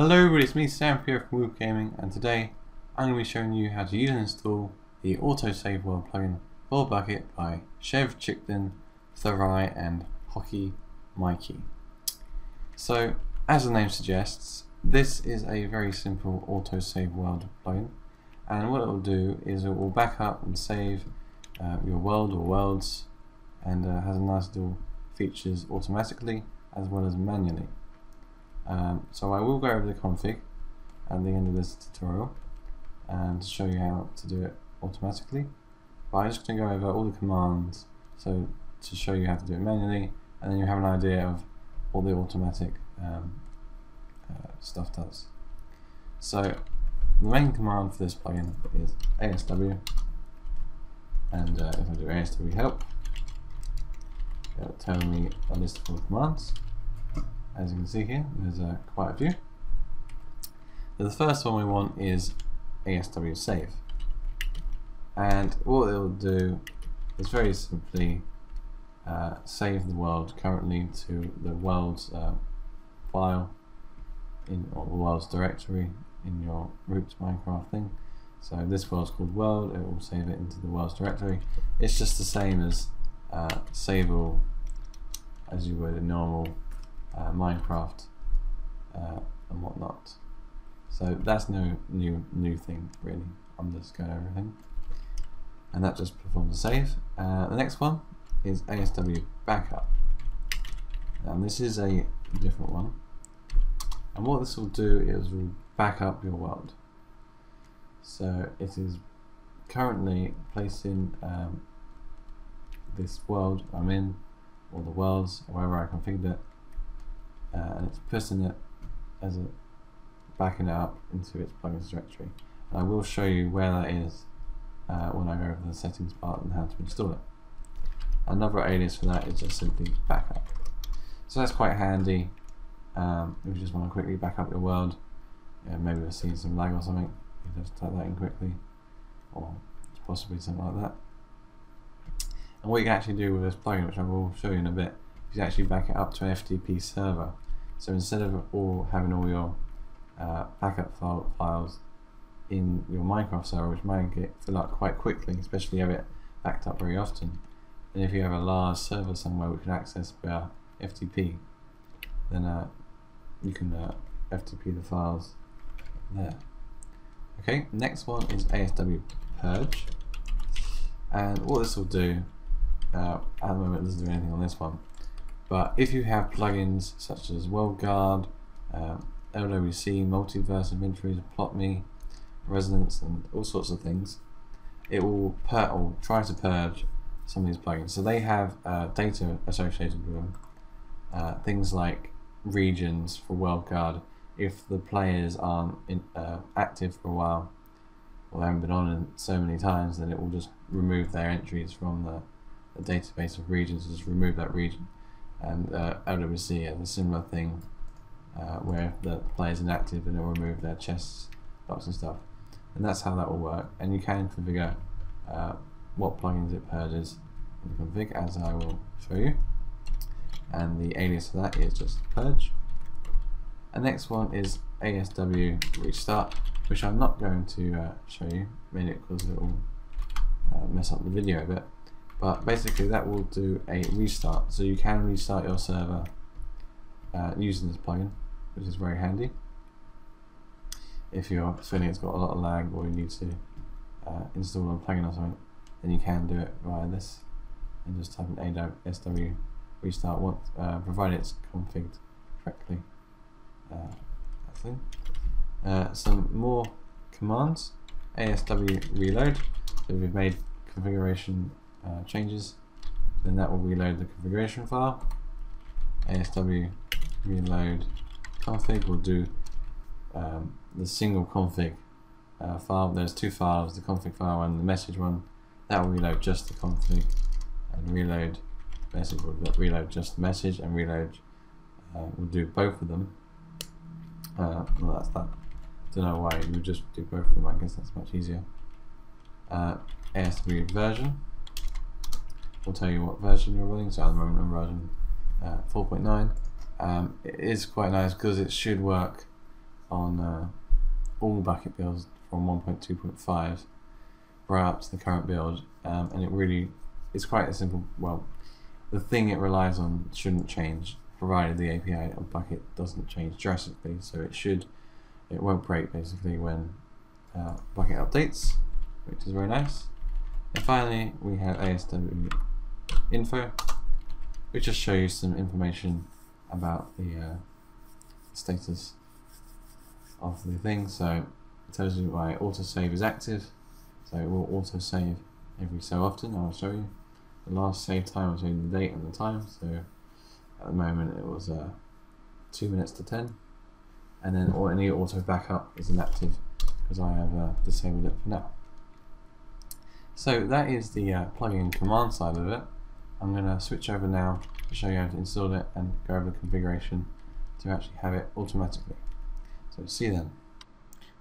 Hello everybody, it's me Sam here from Woopa Gaming and today I'm going to be showing you how to use and install the Autosave World plugin World Bukkit by Chev Chickden, Thorai and Hockey Mikey. So as the name suggests, this is a very simple Autosave World plugin and what it will do is it will back up and save uh, your world or worlds and uh, has a nice little features automatically as well as manually. Um, so I will go over the config at the end of this tutorial and show you how to do it automatically. But I'm just going to go over all the commands so to show you how to do it manually and then you have an idea of what the automatic um, uh, stuff does. So the main command for this plugin is ASW and uh, if I do ASW help it'll tell me a list of all commands as you can see here, there's uh, quite a few. So the first one we want is ASW save. And what it'll do is very simply uh, save the world currently to the world's uh, file in or the world's directory in your root Minecraft thing. So this world's called world, it will save it into the world's directory. It's just the same as uh, save all as you would a normal uh, Minecraft uh, and whatnot. So that's no new new thing really. I'm just going everything, and that just performs a save. Uh, the next one is ASW backup, and this is a different one. And what this will do is will back up your world. So it is currently placing um, this world I'm in, or the worlds, wherever I configured it, uh, and it's putting it as a backing it up into its plugins directory. And I will show you where that is uh, when I go over the settings part and how to install it. Another alias for that is just simply backup. So that's quite handy um, if you just want to quickly back up your world. Yeah, maybe we're seeing some lag or something. You just type that in quickly, or possibly something like that. And what you can actually do with this plugin, which I will show you in a bit, you actually back it up to an FTP server. So instead of all having all your uh, backup file files in your Minecraft server, which might get fill up quite quickly, especially if you have it backed up very often, and if you have a large server somewhere which can access via FTP, then uh, you can uh, FTP the files there. Okay, next one is ASW purge, and what this will do, uh, at the moment it doesn't do anything on this one, but if you have plugins such as WorldGuard, um, LWC, Multiverse Inventories, PlotMe, Residence, and all sorts of things, it will or try to purge some of these plugins. So they have uh, data associated with them, uh, things like regions for WorldGuard. If the players aren't in, uh, active for a while, or they haven't been on in so many times, then it will just remove their entries from the, the database of regions, just remove that region and uh, LWC has a similar thing uh, where the player's inactive and it will remove their chests, blocks and stuff. And that's how that will work. And you can configure uh, what plugins it purges in the config as I will show you. And the alias for that is just purge. And next one is ASW restart, which I'm not going to uh, show you, mainly because it will uh, mess up the video a bit but basically that will do a restart. So you can restart your server uh, using this plugin which is very handy. If you're feeling it's got a lot of lag or you need to uh, install a plugin or something then you can do it via this and just type in ASW restart once uh, provided it's configured correctly. Uh. Uh, some more commands. ASW reload. So we've made configuration uh, changes, then that will reload the configuration file. ASW reload config will do um, the single config uh, file. There's two files, the config file and the message one. That will reload just the config and reload message will reload just the message and reload uh, will do both of them. Uh, well, that's that. Don't know why you just do both of them. I guess that's much easier. Uh, ASW version will tell you what version you're running. So at the moment I'm running uh, 4.9. Um, it is quite nice because it should work on uh, all Bukkit builds from 1.2.5 right up to the current build, um, and it really is quite a simple. Well, the thing it relies on shouldn't change, provided the API of Bukkit doesn't change drastically. So it should, it won't break basically when uh, Bukkit updates, which is very nice. And finally, we have ASW info, which just shows you some information about the uh, status of the thing. So it tells you my autosave is active, so it will autosave every so often. I'll show you. The last save time, show you the date and the time. So at the moment it was uh, 2 minutes to 10. And then any auto backup is inactive because I have uh, disabled it for now. So that is the uh, plugin command side of it. I'm going to switch over now to show you how to install it and go over the configuration to actually have it automatically. So see you then.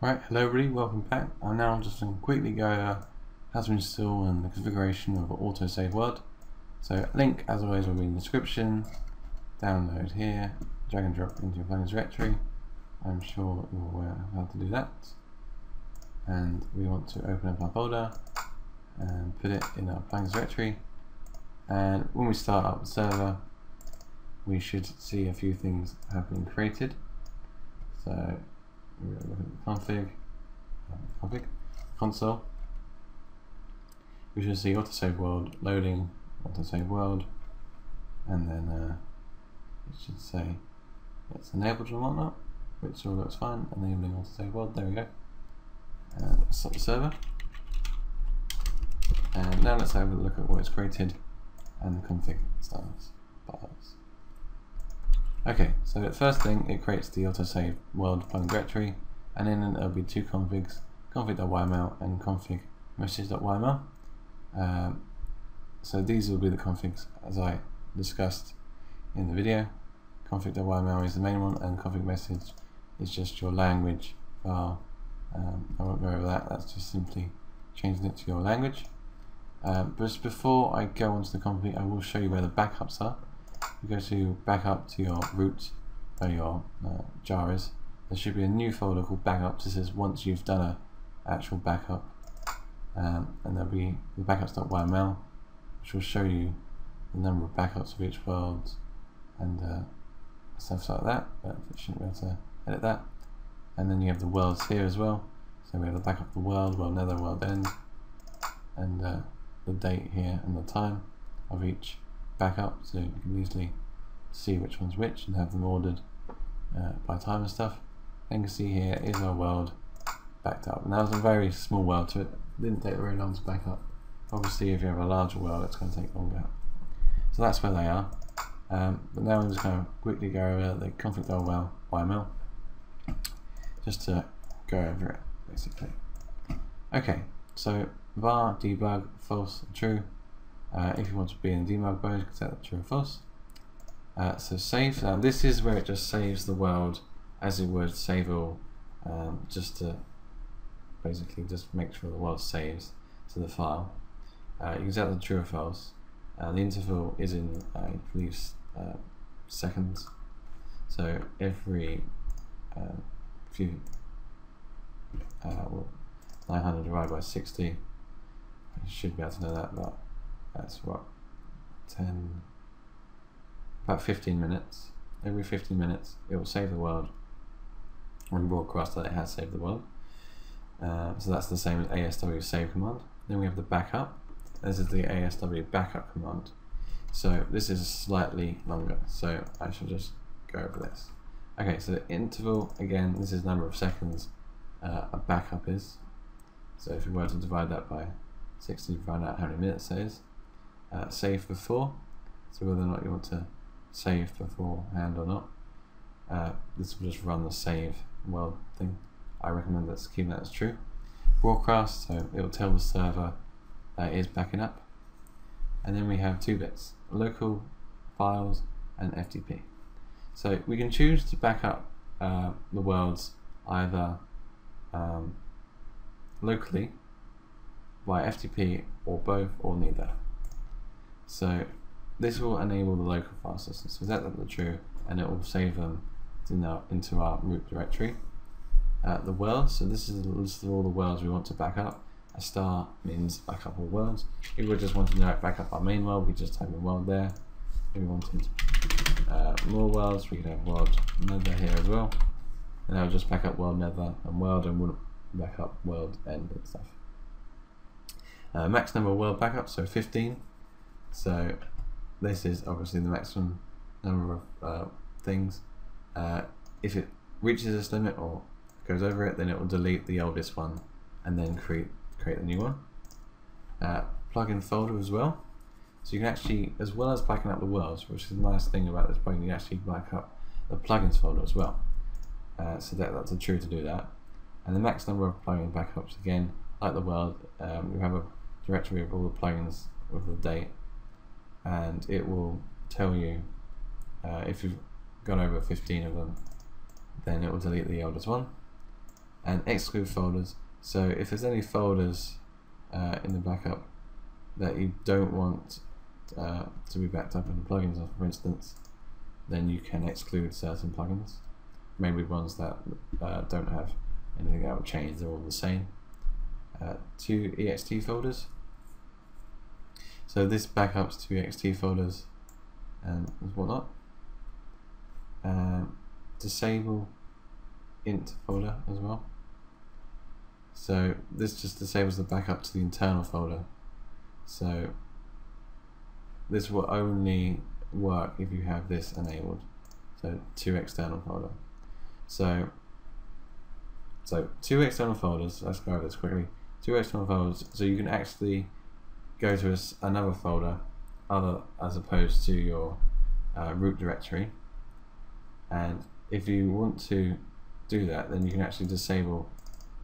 Right, hello everybody, welcome back. I'm now just going to quickly go over how to install and the configuration of autosave world. So link as always will be in the description, download here, drag and drop into your plugins directory. I'm sure you're aware how to do that. And we want to open up our folder and put it in our plugins directory. And when we start up the server, we should see a few things have been created. So we're going to look at the config, uh, config, console. We should see autosave world loading, autosave world, and then uh, it should say it's enabled and whatnot, which all looks fine. Enabling autosave world, there we go. And stop the server. And now let's have a look at what it's created and the config styles. Okay, so the first thing, it creates the autosave world plugin directory, and then there'll be two configs, config.yml and config message.yml. Um, so these will be the configs as I discussed in the video. Config.yml is the main one, and config message is just your language file. Um, I won't go over that, that's just simply changing it to your language. Um, but before I go onto the config, I will show you where the backups are. You go to backup to your root, where your uh, jar is. There should be a new folder called backups. This is once you've done a actual backup. Um, and there'll be the backups.yml, which will show you the number of backups of each world and uh, stuff like that. But it shouldn't be able to edit that. And then you have the worlds here as well. So we have the backup of the world, world nether, world end, and uh, the date here and the time of each backup so you can easily see which one's which and have them ordered uh, by time and stuff. Then you can see here is our world backed up. And that was a very small world, so it didn't take very long to back up. Obviously, if you have a larger world, it's going to take longer. So that's where they are. Um, but now I'm just going to quickly go over the config.yml YML, just to go over it, basically. Okay, so var debug false true. Uh, if you want to be in debug mode, you can set that true or false. Uh, so save. Now this is where it just saves the world as it would save all, um, just to basically just make sure the world saves to the file. Uh, you can set the true or false. Uh, the interval is in, uh, I believe, uh, seconds. So every few, well, 900 divided by 60, you should be able to know that, but that's what 10 about 15 minutes. Every 15 minutes it will save the world. And broadcast that it has saved the world. Uh, so that's the same as ASW save command. Then we have the backup. This is the ASW backup command. So this is slightly longer. So I shall just go over this. Okay so the interval again this is number of seconds uh, a backup is. So if we were to divide that by 60 to find out how many minutes is uh, save before, so whether or not you want to save beforehand or not. Uh, this will just run the save world thing. I recommend that's keep that as true. Broadcast, so it will tell the server that it is backing up. And then we have two bits, local files and FTP. So we can choose to back up uh, the worlds either um, locally by FTP or both or neither. So this will enable the local file system. So set that to true and it will save them into our root directory. uh, the world. So this is a list of all the worlds we want to back up. A star means back up all worlds. If we just want to back up our main world, we just type in world there. If we wanted uh, more worlds, we could have world nether here as well. And I would just back up world nether and world and wouldn't back up world end and stuff. Uh, max number of world backups, so 15. So this is obviously the maximum number of uh, things. Uh, if it reaches this limit or goes over it, then it will delete the oldest one and then create create a new one. Uh, plugin folder as well. So you can actually, as well as backing up the worlds, which is a nice thing about this plugin, you can actually back up the plugins folder as well. Uh, so that, that's a true to do that. And the max number of plugin backups, again, like the world, um, you have a directory of all the plugins with the date, and it will tell you uh, if you've gone over 15 of them, then it will delete the oldest one. And exclude folders, so if there's any folders uh, in the backup that you don't want uh, to be backed up in the plugins, for instance, then you can exclude certain plugins. Maybe ones that uh, don't have anything that will change, they're all the same. Uh, two ext folders. So this backups to ext folders and whatnot. Um, disable int folder as well. So this just disables the backup to the internal folder. So this will only work if you have this enabled. So two external folder. So so two external folders. Let's go over this quickly. Two external folders. So you can actually go to a, another folder, other as opposed to your uh, root directory. And if you want to do that, then you can actually disable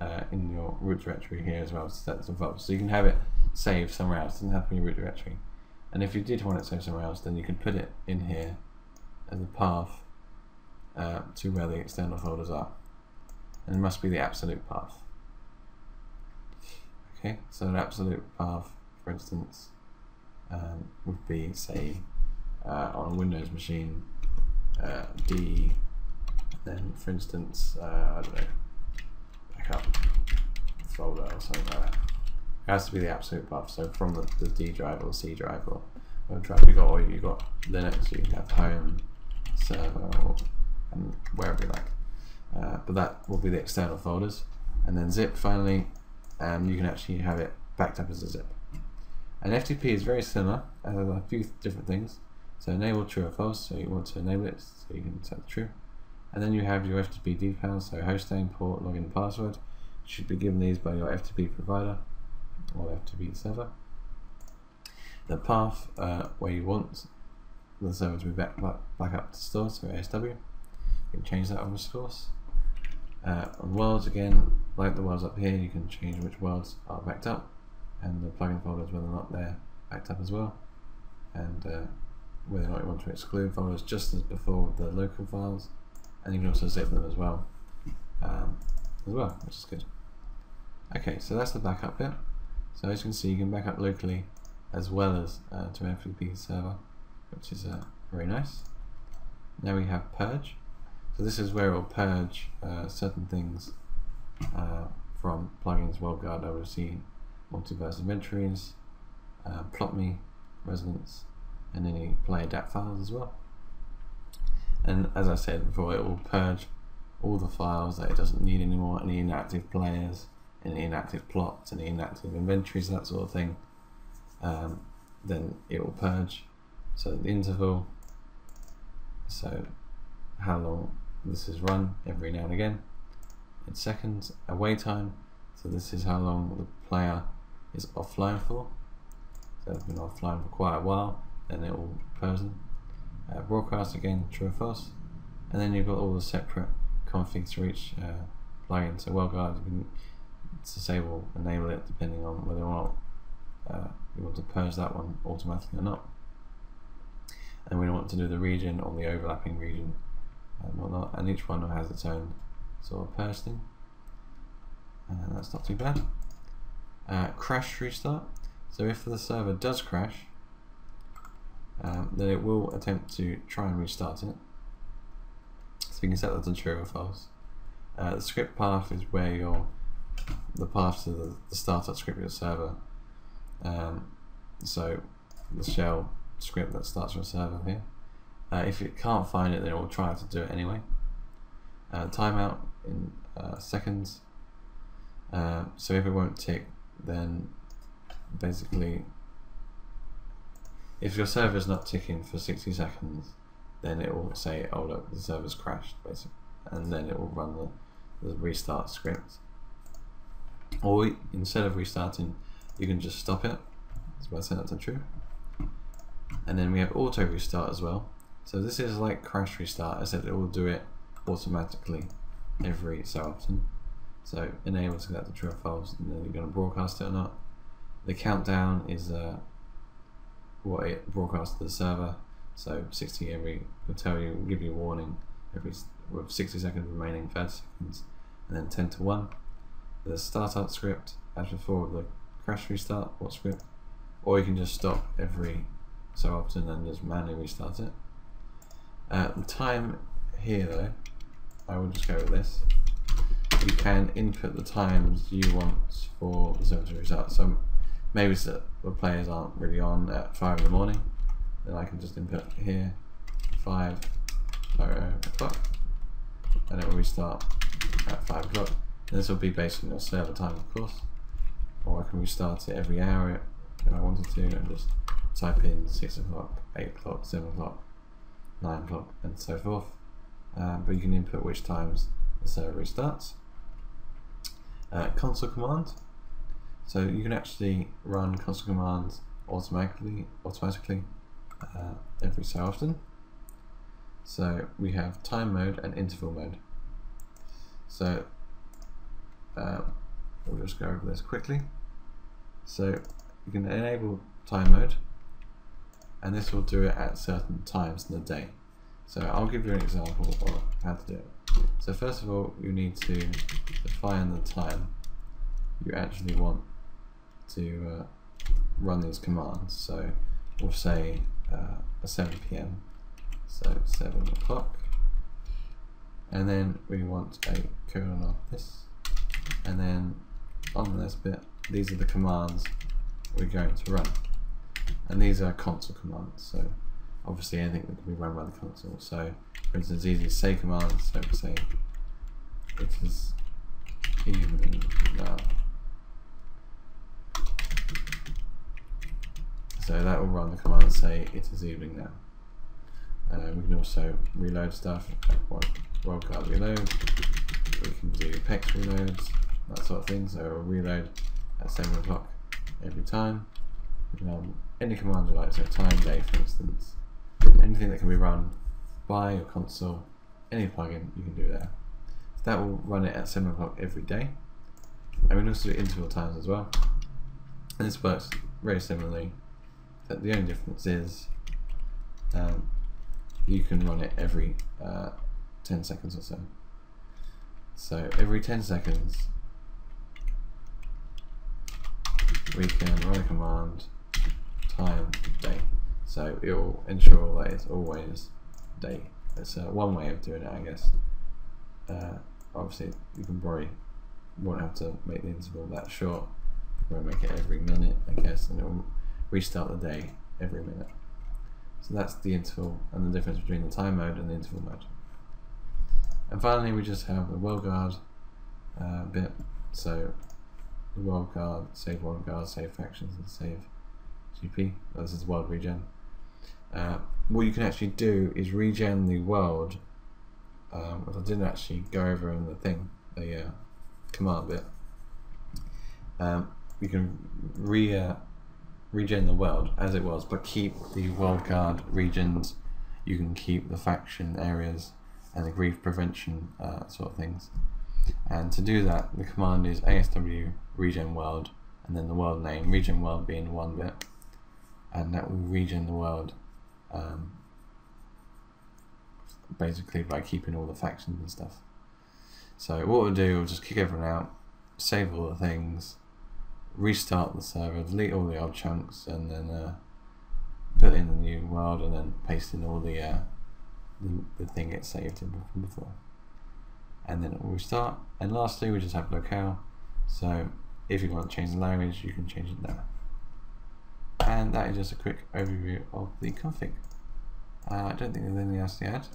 uh, in your root directory here as well to set stuff up. So you can have it saved somewhere else, it doesn't have to be your root directory. And if you did want it saved somewhere else, then you can put it in here as a path uh, to where the external folders are. And it must be the absolute path. Okay, so an absolute path, for instance, um, would be, say, uh, on a Windows machine, uh, D, then, for instance, uh, I don't know, backup folder or something like that. It has to be the absolute path. So from the, the D drive or C drive or whatever drive you got, or you got Linux, you can have home, server, or and wherever you like. Uh, but that will be the external folders. And then zip finally, um, you can actually have it backed up as a zip. And FTP is very similar, a few different things. So enable true or false, so you want to enable it, so you can set true. And then you have your FTP details, so host name, port, login, password. You should be given these by your FTP provider or FTP server. The path uh, where you want the server to be back, back up to store, so ASW. You can change that over source. Uh, on worlds again, like the worlds up here, you can change which worlds are backed up and the plugin folders whether or not they're backed up as well. And uh, whether or not you want to exclude folders just as before with the local files. And you can also zip them as well um, as well which is good. Okay so that's the backup bit. So as you can see you can back up locally as well as uh, to FTP server which is uh, very nice. Now we have purge. So this is where it will purge uh, certain things uh, from plugins WorldGuard, OOC, multiverse inventories, uh, plotme, residence, and any player DAT files as well. And as I said before it will purge all the files that it doesn't need anymore any inactive players any inactive plots any inactive inventories that sort of thing. Um, then it will purge. So the interval so how long this is run every now and again. In seconds away time so this is how long the player is offline for so it's been offline for quite a while then it will them uh, broadcast again, true or false. And then you've got all the separate configs for each uh, plugin. So WorldGuard, you can disable, enable it depending on whether or not uh, you want to purge that one automatically or not. And we want to do the region or the overlapping region and whatnot. And each one has its own sort of purge thing. And that's not too bad. Uh, crash restart. So if the server does crash, um, then it will attempt to try and restart it. So you can set that to true or false. Uh, the script path is where your the path to the, the startup script of your server. Um, so the shell script that starts your server here. Uh, if it can't find it, then it will try to do it anyway. Uh, timeout in uh, seconds. Uh, so if it won't tick, then basically, if your server is not ticking for 60 seconds, then it will say, oh look, the server's crashed, basically, and then it will run the, the restart script. Or instead of restarting, you can just stop it. So I set that to true. And then we have auto restart as well. So this is like crash restart. I said it will do it automatically every so often. So enable to get the true files and then you're going to broadcast it or not. The countdown is uh, what it broadcasts to the server. So 60 every, will tell you, give you a warning every with 60 seconds remaining, 30 seconds, and then 10 to 1. The startup script, as before, the crash restart, what script, or you can just stop every so often and just manually restart it. Uh, the time here though, I will just go with this. You can input the times you want for the server to restart. So maybe the players aren't really on at 5 in the morning, then I can just input here 5 o'clock and it will restart at 5 o'clock. This will be based on your server time of course, or I can restart it every hour if I wanted to and just type in 6 o'clock, 8 o'clock, 7 o'clock, 9 o'clock and so forth. Uh, but you can input which times the server restarts. Uh, console command. So you can actually run console commands automatically, automatically uh, every so often. So we have time mode and interval mode. So uh, we'll just go over this quickly. So you can enable time mode and this will do it at certain times in the day. So I'll give you an example of how to do it. So first of all, you need to define the time you actually want to uh, run these commands. So we'll say uh, 7 p.m. So 7 o'clock. And then we want a colon of this. And then on this bit, these are the commands we're going to run. And these are console commands, so obviously anything that can be run by the console. So for instance, easy say commands, so we say it is evening now. So that will run the command and say it is evening now. Uh, we can also reload stuff, like WorldGuard reload. We can do PEX reloads, that sort of thing. So we'll reload at 7 o'clock every time. Can have any command you like, so time, day for instance. Anything that can be run by your console, any plugin you can do there. So that will run it at 7 o'clock every day. And we can also do interval times as well. And this works very similarly. But the only difference is um, you can run it every uh, 10 seconds or so. So every 10 seconds we can run a command time day. So it will ensure that it's always day. It's uh, one way of doing it, I guess. Uh, obviously, you can probably won't have to make the interval that short. Can make it every minute, I guess, and it will restart the day every minute. So that's the interval and the difference between the time mode and the interval mode. And finally, we just have the world guard uh, bit. So the world guard, save world guard, save factions, and save GP. This is world regen. Uh, what you can actually do is regen the world. Um, I didn't actually go over in the thing, the uh, command bit. Um, you can re uh, regen the world as it was, but keep the world guard regions. You can keep the faction areas and the grief prevention uh, sort of things. And to do that, the command is ASW regen world, and then the world name, regen world being one bit, and that will regen the world um, basically by keeping all the factions and stuff. So what we'll do, we'll just kick everyone out, save all the things, restart the server, delete all the old chunks, and then uh, put in the new world, and then paste in all the, uh, the, the thing it saved in before. and then it will restart. And lastly, we just have locale. So if you want to change the language, you can change it there. And that is just a quick overview of the config. Uh, I don't think there's anything else to add.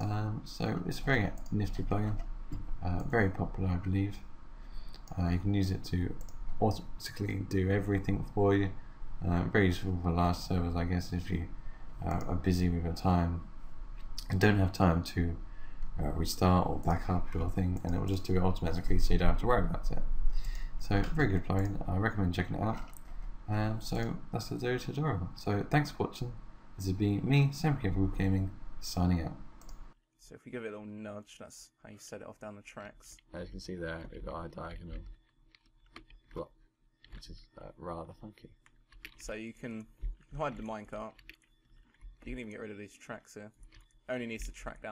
Um, so it's a very nifty plugin, uh, very popular I believe. Uh, you can use it to automatically do everything for you. Uh, very useful for large servers I guess if you uh, are busy with your time and don't have time to uh, restart or back up your thing and it will just do it automatically so you don't have to worry about it. So very good plugin, I recommend checking it out. Um, so that's the tutorial. So thanks for watching. This has been me, Samkio from Gaming, signing out. So if we give it a little nudge, that's how you set it off down the tracks. As you can see there, we've got a diagonal block, which is uh, rather funky. So you can hide the minecart. You can even get rid of these tracks here. Only needs to track down.